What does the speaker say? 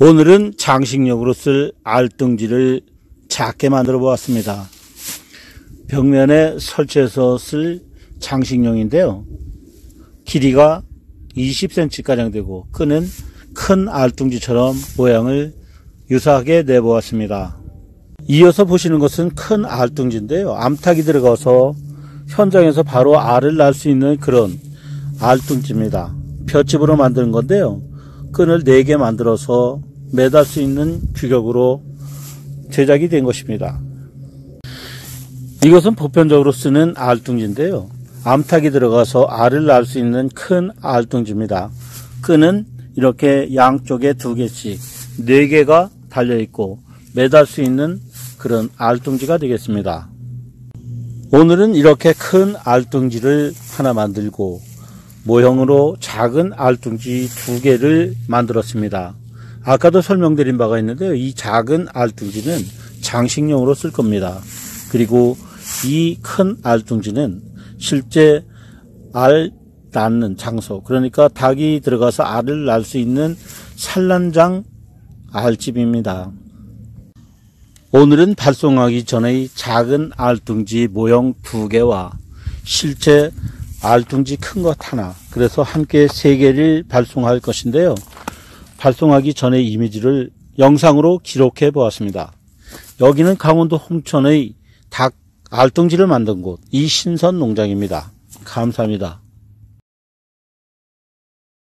오늘은 장식용으로 쓸 알등지를 작게 만들어 보았습니다. 벽면에 설치해서 쓸 장식용인데요. 길이가 20cm가량 되고 끈은 큰 알뚱지처럼 모양을 유사하게 내보았습니다. 이어서 보시는 것은 큰 알뚱지인데요. 암탉이 들어가서 현장에서 바로 알을 낳을 수 있는 그런 알뚱지입니다. 볏집으로 만드는 건데요. 끈을 4개 만들어서 매달 수 있는 규격으로 제작이 된 것입니다. 이것은 보편적으로 쓰는 알뚱지인데요. 암탉이 들어가서 알을 낳을 수 있는 큰 알뚱지입니다. 끈은 이렇게 양쪽에 두 개씩 네 개가 달려 있고 매달 수 있는 그런 알뚱지가 되겠습니다. 오늘은 이렇게 큰 알뚱지를 하나 만들고 모형으로 작은 알뚱지 두 개를 만들었습니다. 아까도 설명드린 바가 있는데요. 이 작은 알뚱지는 장식용으로 쓸 겁니다. 그리고 이 큰 알뚱지는 실제 알 낳는 장소, 그러니까 닭이 들어가서 알을 낳을 수 있는 산란장 알집입니다. 오늘은 발송하기 전의 작은 알뚱지 모형 두 개와 실제 알뚱지 큰 것 하나, 그래서 함께 세 개를 발송할 것인데요. 발송하기 전의 이미지를 영상으로 기록해 보았습니다. 여기는 강원도 홍천의 닭 알뚱지를 만든 곳, 이 신선 농장입니다. 감사합니다.